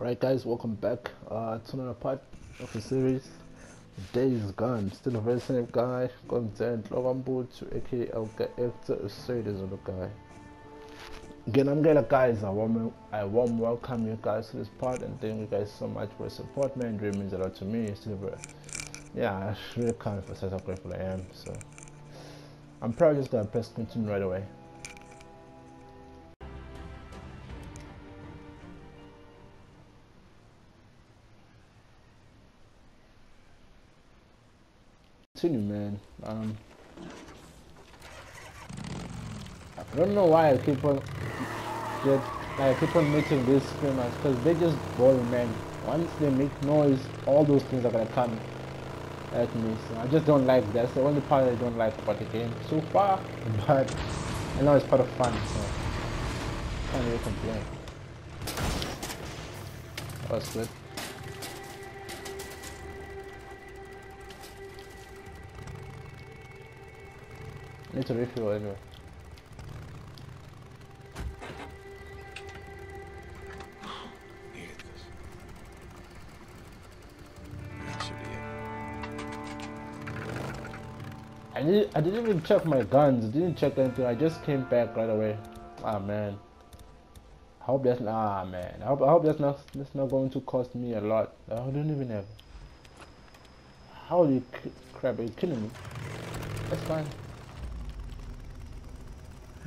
Alright guys, welcome back uh, to another part of the series. Days gone, still a very same guy, content, Logambutu, aka LKF, a serious of the guy. Again, I'm gonna guys, I warm, I warm welcome you guys to this part and thank you guys so much for the support man, it really means a lot to me, still very, yeah, I really can't emphasize how grateful I am, so. I'm probably just gonna press continue right away. Continue, man. Um, I don't know why I keep on get I keep on making these screamers because they just boring, man. Once they make noise, all those things are gonna come at me. So I just don't like that. That's the only part I don't like about the game so far. But I know it's part of fun, so can't really complain. That was good. Need to refuel anyway. I didn't, I didn't even check my guns. Didn't check anything. I just came back right away. Ah man. I hope that's not. Ah man. I hope, I hope that's not that's not going to cost me a lot. I don't even have. Holy crap! Are you kidding me? That's fine.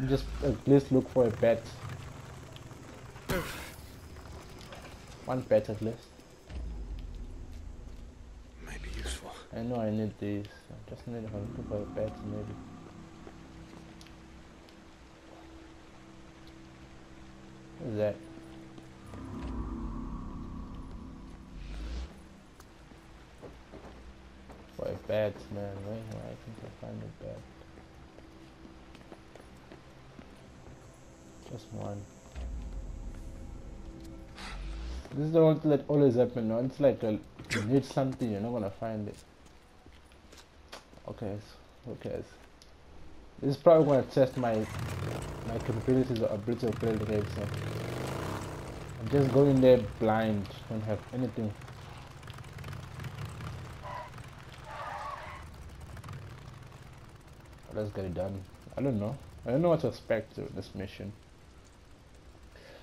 Just at least look for a bet. One bet at least. Might be useful. I know I need these. I just need to look for a bet maybe. What is that? For a bet, man. Wait, I think I find a bet. Just one. This is the one that always happens. No? It's like a, you need something, you're not gonna find it. Okay, who cares? This is probably gonna test my my capabilities or ability to play the game. So I'm just going there blind, don't have anything. Let's get it done. I don't know. I don't know what to expect with this mission.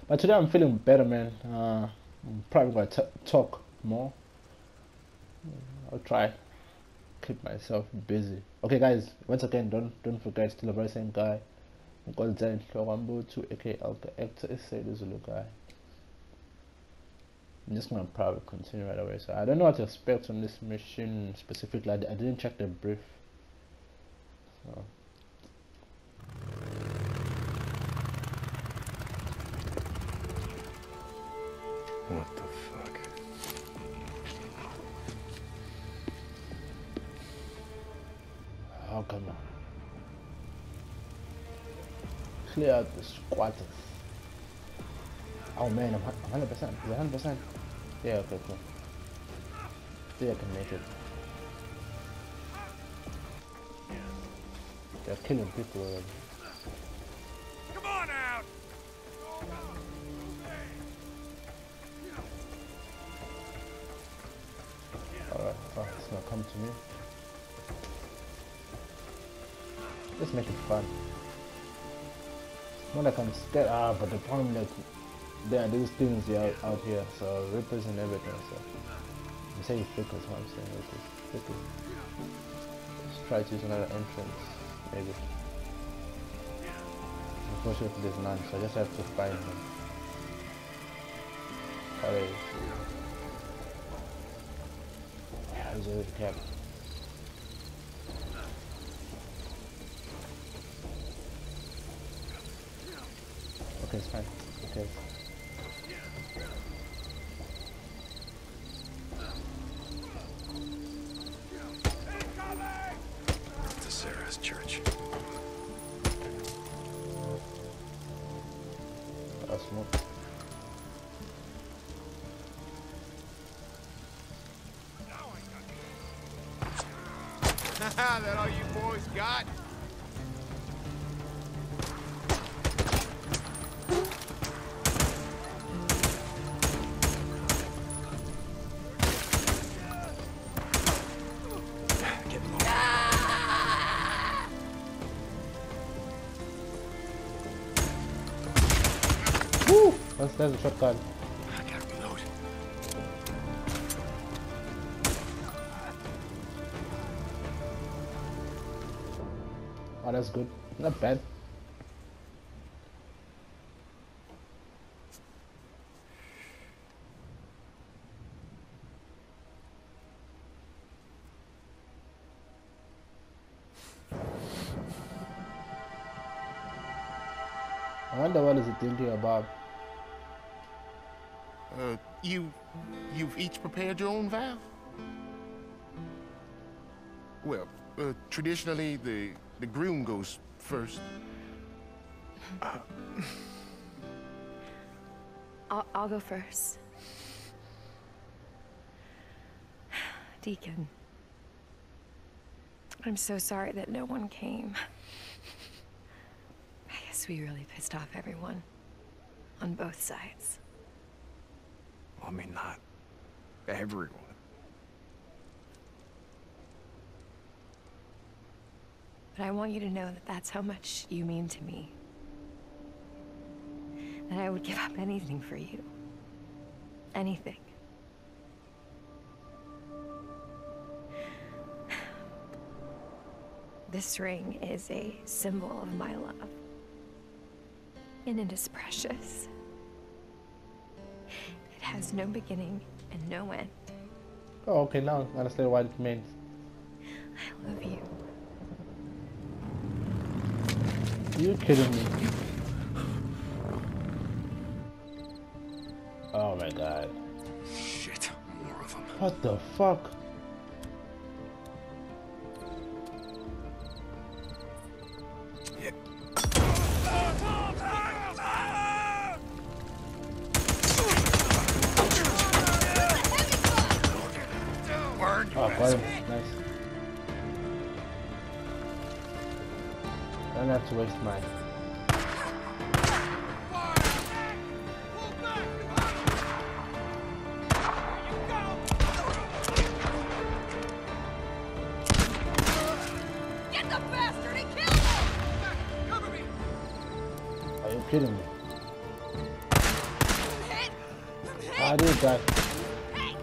But today I'm feeling better, man. Uh, I'm probably going to talk more. I'll try keep myself busy. Okay, guys. Once again, don't don't forget, still the very same guy. Golden Hlogwambutu, aka Alpha Actor, is the Zulu guy. I'm just gonna probably continue right away. So I don't know what to expect on this mission specifically. I, I didn't check the brief. So. What the fuck? Oh, come. Clear out the squatters. Oh man, I'm 100%. Is it 100%? Yeah, okay, cool. Still I can make it. They're killing people already. Oh, it's gonna come to me. Let's make it fun. Not like I'm scared, ah, but the problem that there are these things out, out here, so rippers and everything, so. I'm saying flickers, what I'm saying, rippers. Flickers. Let's try to use another entrance, maybe. Unfortunately, there's none, so I just have to find them. Alright. Cap? Okay, it's fine. Okay. that all you boys got? Woo! That's, that's a shotgun. Oh, that's good. Not bad. I wonder what is it thinking about. Uh, you, you've each prepared your own vow? Well, uh, traditionally, the, the groom goes first. I'll, I'll go first. Deacon. I'm so sorry that no one came. I guess we really pissed off everyone. On both sides. Well, I mean, not everyone. But I want you to know that that's how much you mean to me. That I would give up anything for you. Anything. This ring is a symbol of my love. And it is precious. It has no beginning and no end. Oh, okay, now I understand what it means. I love you. You kidding me? Oh my god. Shit, more of them. What the fuck? Yeah. Word, you Oh, Back! Cover me! Are you kidding me? Hit! I did that. Hey!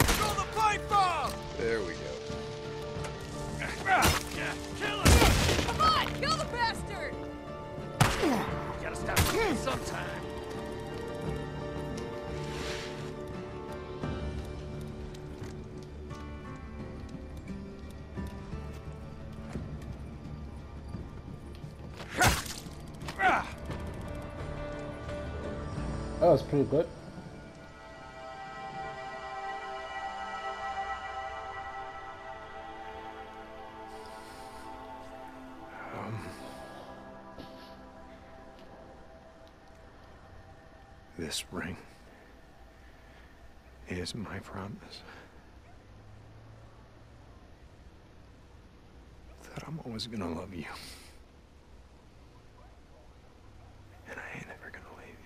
Throw the pipe bomb! There we go. Sometime. That was pretty good. This ring is my promise. That I'm always gonna love you. And I ain't ever gonna leave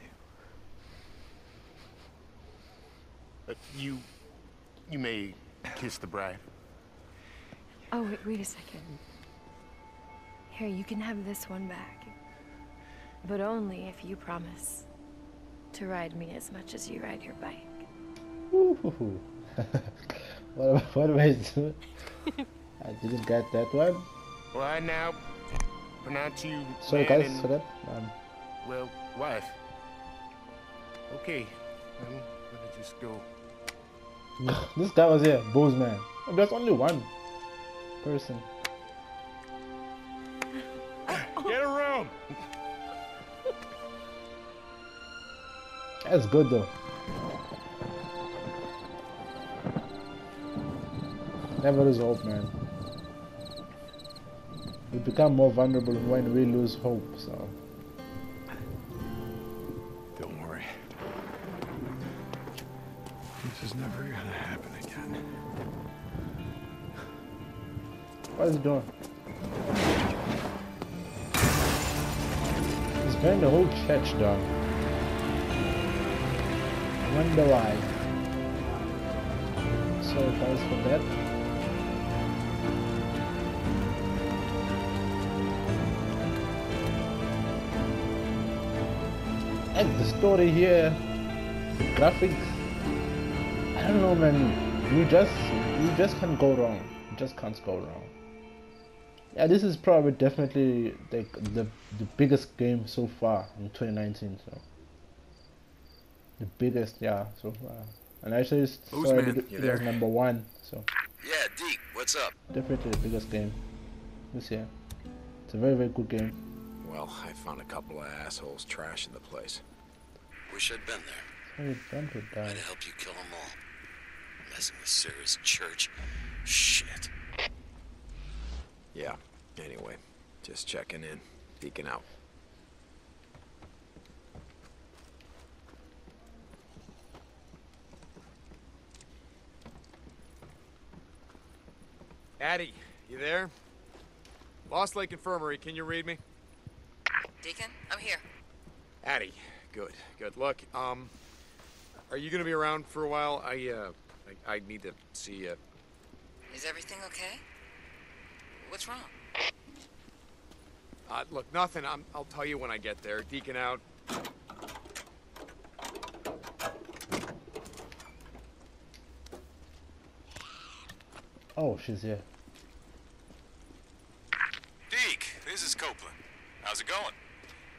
you. Uh, you, you may kiss the bride. Oh, wait, wait a second. Here, you can have this one back. But only if you promise to ride me as much as you ride your bike. What, am- what am I doing? I didn't get that one. Well, I now pronounce you Sorry man guys and, for that. Um, well, wife. Okay, I'm gonna just go. this guy was here, Boozer man. There's only one person. That's good though. Never lose hope, man. We become more vulnerable when we lose hope, so. Don't worry. This is never gonna happen again. What is he doing? He's burning the whole church down. Wonder why. Sorry guys for that. And the story here, the graphics, I don't know, man. You just you just can't go wrong. You just can't go wrong. Yeah, this is probably definitely the the, the biggest game so far in 2019. So the biggest, yeah, so far. And actually, it's Who's sorry, man? it- You it there? was number one. So Yeah, Deke, what's up? definitely the biggest game this year. It's a very very good game. Well, I found a couple of assholes trashing the place. Wish I'd been there. Hey, don't do that. I'd help you kill them all. Messing with Sarah's church. Shit. Yeah. Anyway, just checking in. Deacon out. Addie, you there? Lost Lake Infirmary, can you read me? Deacon, I'm here. Addie, good, good. Look, um, are you gonna be around for a while? I, uh, I, I need to see you. Is everything okay? What's wrong? Uh, look, nothing. I'm, I'll tell you when I get there. Deacon out. Oh, she's here. Deke, this is Copeland. How's it going?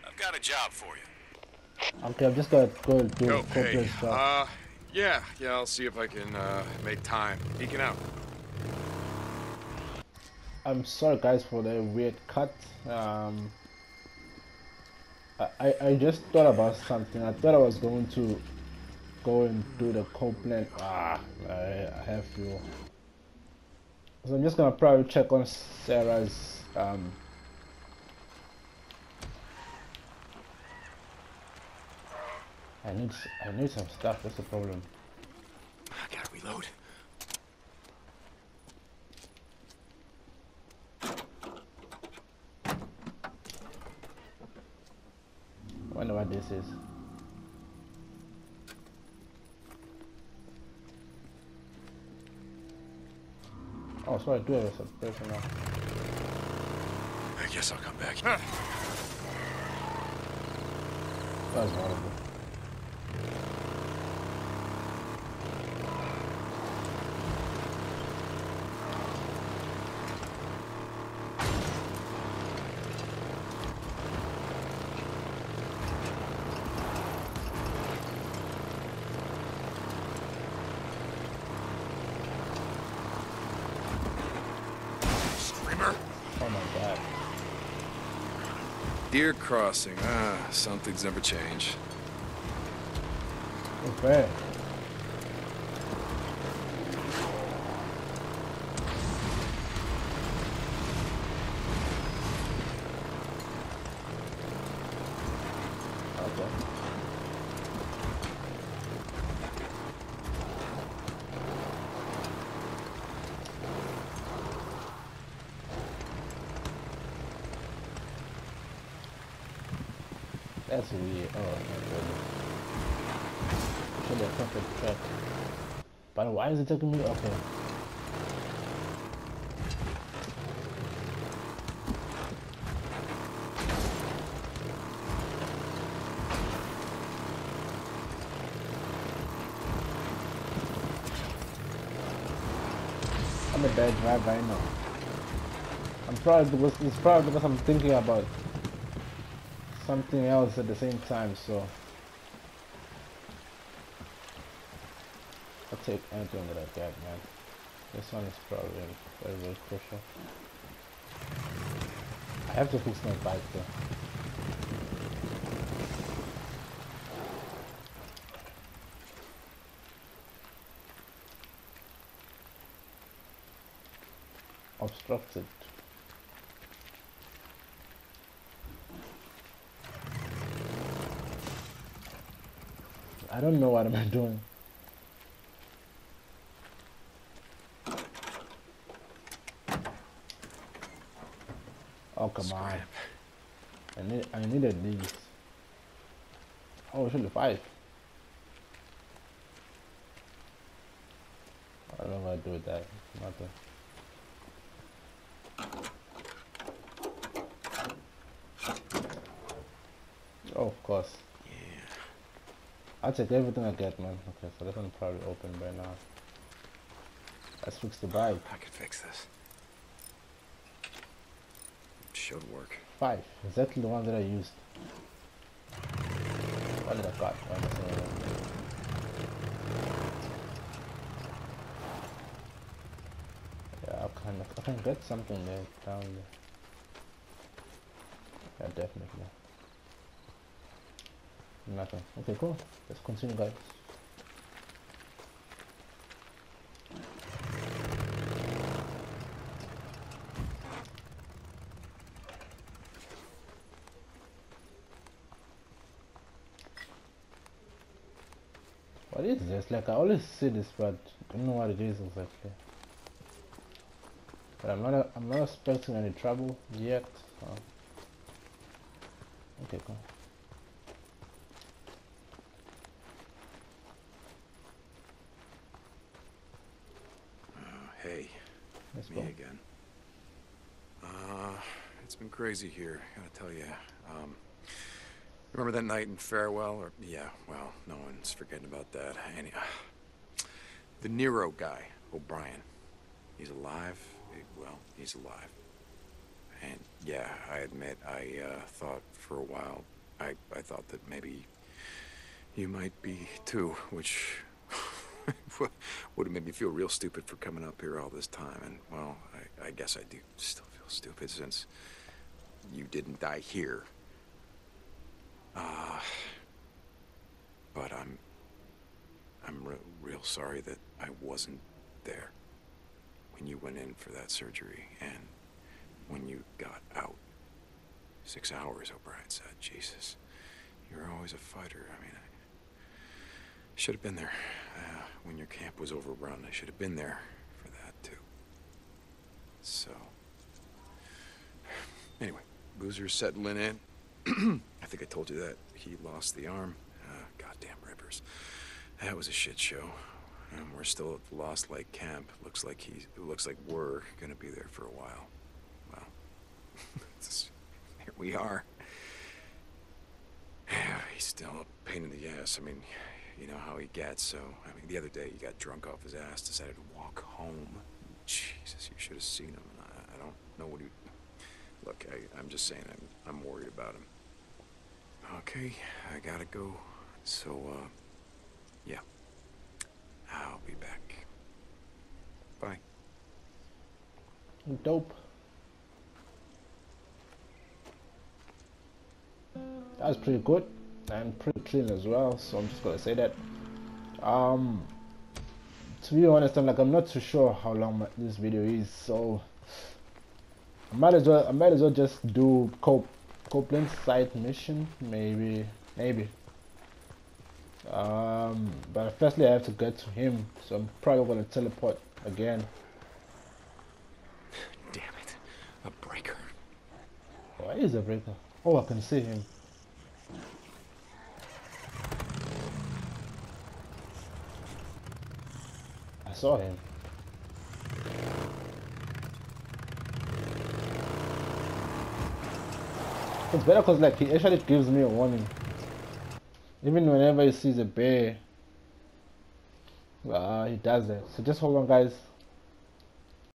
I've got a job for you. Okay, I'm just gonna go and do Okay. Copeland's job. Uh, yeah, yeah. I'll see if I can uh, make time. Deacon out. I'm sorry guys for the weird cut. Um, I, I just thought about something. I thought I was going to go and do the Copeland. Ah, I, I have to. So I'm just gonna probably check on Sarah's. Um, I need I need some stuff. What's the problem? I gotta reload. Wonder what this is. Oh, so I do have a suppression now. I guess I'll come back. That's horrible. My. Deer crossing. Ah, something's never changed. Okay. That's goodness. Should have perfect track. But why is it taking me? Okay. I'm a bad driver, I know. I'm probably because it's probably because I'm thinking about something else at the same time, so I'll take anything that I get, man. This one is probably very, very crucial. I have to fix my bike though. Obstructed. I don't know what I'm I doing. Oh come on! I need I needed these. Oh, should five. I don't know what I do with that. Nothing. Oh, of course. I'll take everything I get, man. Okay, so this one probably open by now. Let's fix the bike. I could fix this. It Should work. Five, exactly the one that I used. What did I got? I saying that? Yeah, I can, I can get something there down there. Yeah, definitely. Nothing. Okay, cool. Let's continue, guys. What is this? Like I always see this, but I don't know what it is exactly. But I'm not. I'm not expecting any trouble yet. So. Okay, cool. Uh, hey, Let's me go. again. Uh, it's been crazy here, gotta tell you. Um, remember that night in Farewell? Or yeah, well, no one's forgetting about that. Any, the NERO guy, O'Brien. He's alive. Eh, Well, he's alive. And yeah, I admit, I uh, thought for a while, I, I thought that maybe you might be too, which would have made me feel real stupid for coming up here all this time. And well, I, I guess I do still feel stupid since you didn't die here. Uh, but I'm, I'm re- real sorry that I wasn't there when you went in for that surgery and when you got out. Six hours, O'Brien said. Jesus, you're always a fighter. I mean, I should have been there uh, when your camp was overrun. I should have been there for that too. So, anyway, Boozer's settling in. I think I told you that he lost the arm. Uh, goddamn Rippers. That was a shit show. And we're still at the Lost Lake camp. Looks like he. Looks like we're gonna be there for a while. Well, here we are. He's still a pain in the ass. I mean, you know how he gets. So, I mean, the other day he got drunk off his ass, decided to walk home. Jesus, you should have seen him. I, I don't know what he. Look, I, I'm just saying, I'm, I'm worried about him. Okay, I gotta go. So, uh, yeah. I'll be back. Bye. Dope. That was pretty good and pretty clean as well. So I'm just gonna say that. Um, to be honest, I'm like I'm not too sure how long my, this video is, so I might as well I might as well just do Cop Copeland's side mission, maybe maybe. Um, but firstly I have to get to him, so I'm probably gonna teleport again. Damn it. A breaker. Why is a breaker? Oh, I can see him. Saw him. It's better because like he actually gives me a warning. Even whenever he sees a bear, uh, he does it. So just hold on guys.